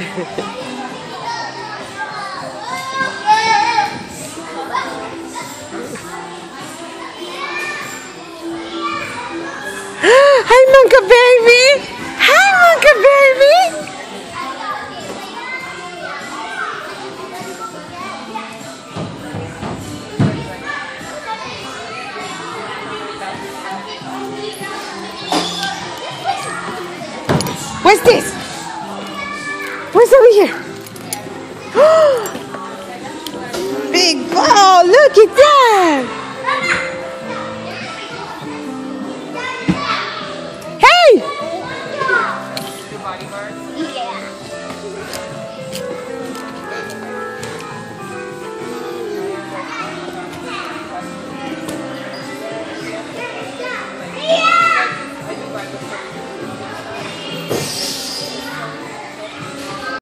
Hi, Monka baby! Hi, Monka baby! What's this? What's over here? Big ball, look at that! Hey!